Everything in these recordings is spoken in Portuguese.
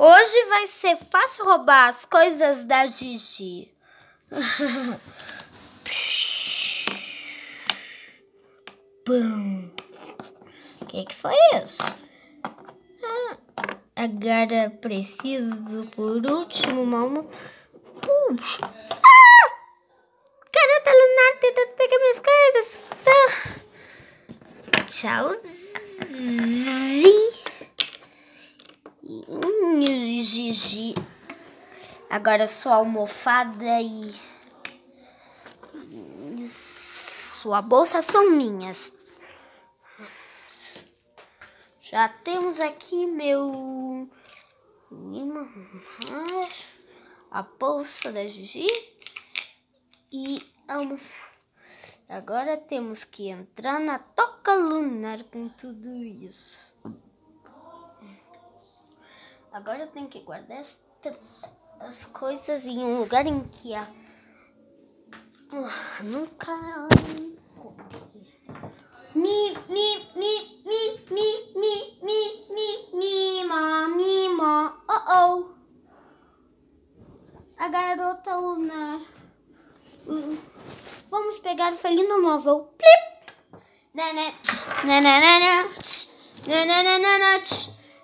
Hoje vai ser fácil roubar as coisas da Gigi. Pum. O que, foi isso? Ah, agora preciso, por último, uma. Puxa. Ah! Garota Lunar tentando pegar minhas coisas. Só. Gigi. Agora sua almofada e sua bolsa são minhas. Já temos aqui meu a bolsa da Gigi e a almofada. Agora temos que entrar na toca lunar com tudo isso. Agora eu tenho que guardar as coisas em um lugar em que a nunca mi mi mi mi mi mi mi mi mi ma mi ma. Oh oh. A garota lunar vamos pegar o felino móvel. Plip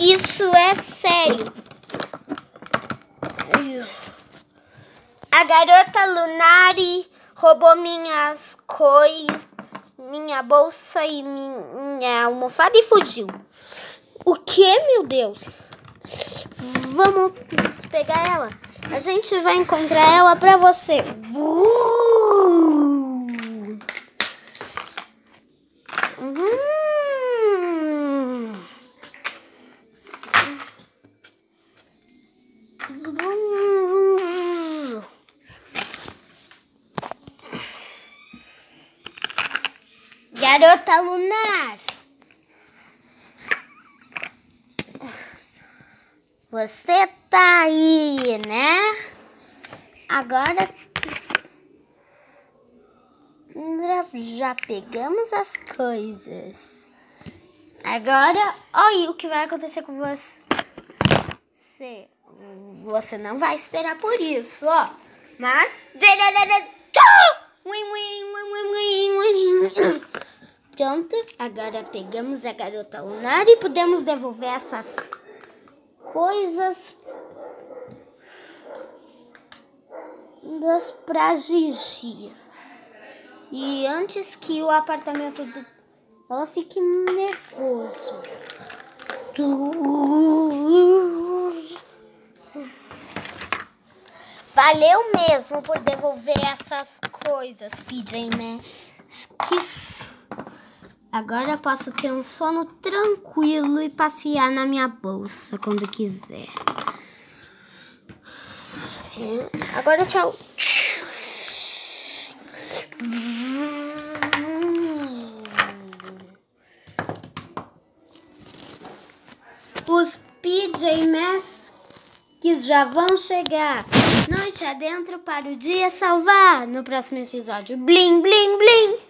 Isso é sério. A garota Lunari roubou minhas coisas, minha bolsa e minha almofada e fugiu. O que, meu Deus? Vamos pegar ela. A gente vai encontrar ela pra você. Uhum. Garota lunar. Você tá aí, né? Agora já pegamos as coisas. Agora, olha o que vai acontecer com você. Você não vai esperar por isso, ó. Mas. Pronto, agora pegamos a garota lunar e podemos devolver essas coisas das pra Gigi. E antes que o apartamento do... ela fique nervoso. Valeu mesmo por devolver essas coisas, PJ Masks. Agora posso ter um sono tranquilo e passear na minha bolsa quando quiser. Agora tchau. Os PJ Masks já vão chegar. Noite adentro para o dia salvar. No próximo episódio. Blim, blim, blim.